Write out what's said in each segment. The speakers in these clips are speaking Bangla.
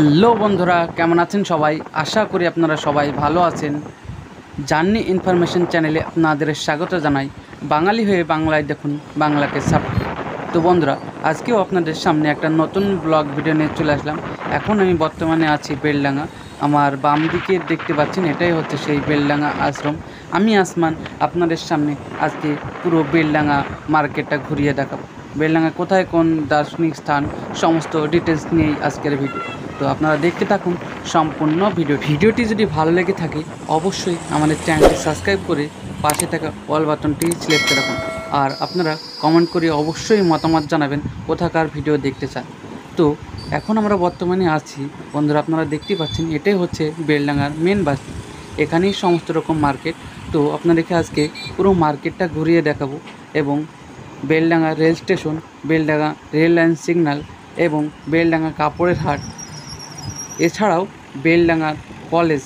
হ্যালো বন্ধুরা, কেমন আছেন সবাই? আশা করি আপনারা সবাই ভালো আছেন। জার্নি ইনফরমেশন চ্যানেলে আপনাদের স্বাগত জানাই। বাঙালি হয়ে বাংলায় দেখুন, বাংলাকে সাপ তো বন্ধুরা, আজকেও আপনাদের সামনে একটা নতুন ব্লগ ভিডিও নিয়ে চলে আসলাম। এখন আমি বর্তমানে আছি বেলডাঙ্গা। আমার বাম দিকে দেখতে পাচ্ছেন, এটাই হচ্ছে সেই বেলডাঙ্গা আশ্রম। আমি আসমান, আপনাদের সামনে আজকে পুরো বেলডাঙ্গা মার্কেটটা ঘুরিয়ে দেখাবো। বেলডাঙ্গা কোথায়, কোন দার্শনিক স্থান, সমস্ত ডিটেলস নিয়েই আজকের ভিডিও তো আপনারা দেখতে থাকুন সম্পূর্ণ ভিডিও। ভিডিওটি যদি ভালো লেগে থাকে, অবশ্যই আমাদের চ্যানেলটি সাবস্ক্রাইব করে পাশে থাকা অল বাটনটি সিলেক্ট করে রাখুন। আর আপনারা কমেন্ট করে অবশ্যই মতামত জানাবেন, কোথাকার ভিডিও দেখতে চান। তো এখন আমরা বর্তমানে আছি, বন্ধুরা আপনারা দেখতেই পাচ্ছেন, এটাই হচ্ছে বেলডাঙ্গার মেন বাজার এখানেই সমস্ত রকম মার্কেট। তো আপনাদেরকে আজকে পুরো মার্কেটটা ঘুরিয়ে দেখাবো এবং Beldanga rail station, Beldanga rail line signal এবং বেলডাঙ্গা কাপড়ের হাট এছাড়াও বেলডাঙ্গার কলেজ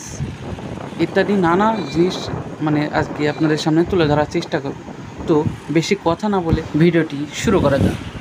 ইত্যাদি নানা জিনিস মানে আজকে আপনাদের সামনে তুলে ধরার চেষ্টা করব। তো বেশি কথা না বলে ভিডিওটি শুরু করা যাক।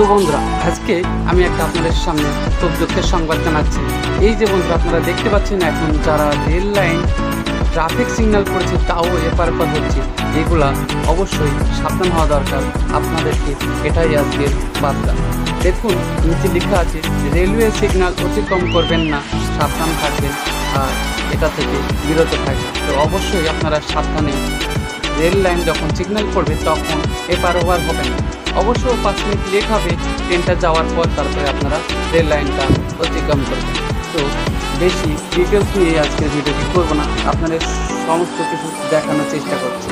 তো বন্ধুরা, আজকে আমি একটা আপনাদের সামনে খুব দুঃখের সংবাদ জানাচ্ছি। এই যে বন্ধুরা, আপনারা দেখতে পাচ্ছেন এখন যারা রেল লাইন ট্রাফিক সিগন্যাল করেছে, তাও এপার ওপার হচ্ছে। এগুলা অবশ্যই সাবধান হওয়া দরকার। আপনাদেরকে এটাই আজকের বার্তা। দেখুন, নিচে লেখা আছে, রেলওয়ে সিগন্যাল অতিক্রম করবেন না, সাবধান থাকবেন। আর এটা থেকে বিরত থাকবেন। তো অবশ্যই আপনারা সাবধানে রেল লাইন যখন সিগন্যাল করবে, তখন এপার ওভার হবে না। অবশ্য পাঁচ মিনিট লেট হবে ট্রেনটা যাওয়ার পর তারপরে আপনারা রেল লাইনটা অতিক্রম করবেন। তো বেশি ডিটেলস নিয়ে আজকের ভিডিওটি করব না। আপনাদের সমস্ত কিছু দেখানোর চেষ্টা করছি।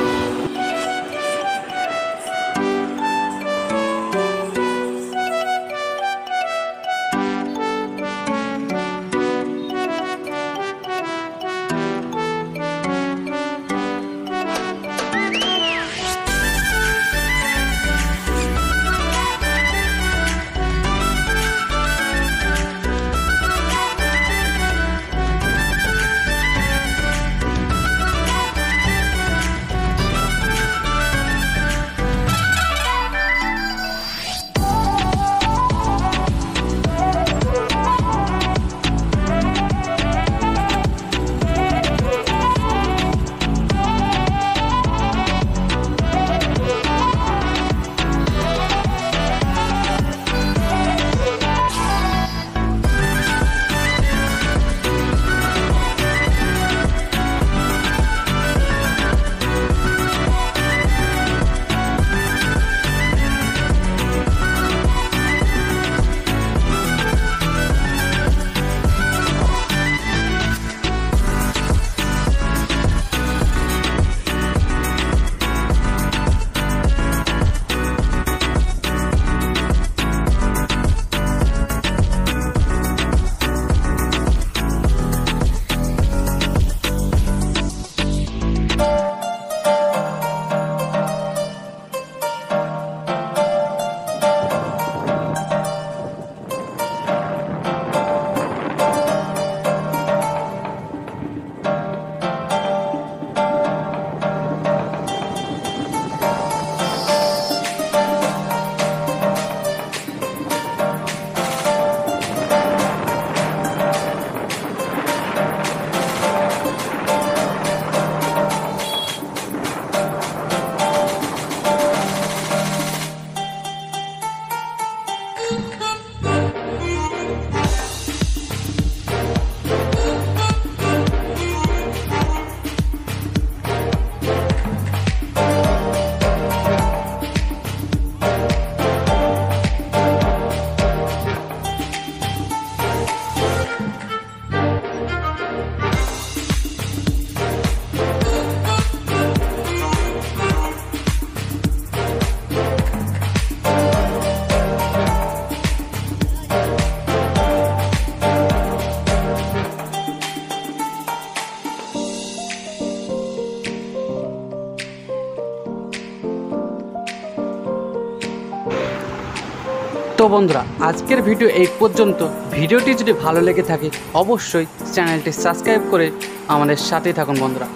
তো বন্ধুরা, আজকের ভিডিও এই পর্যন্ত। ভিডিওটি যদি ভালো লেগে থাকে, অবশ্যই চ্যানেলটি সাবস্ক্রাইব করে আমাদের সাথেই থাকুন বন্ধুরা।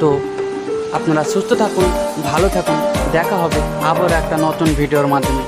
তো আপনারা সুস্থ থাকুন, ভালো থাকুন, দেখা হবে আবার একটা নতুন ভিডিওর মাধ্যমে।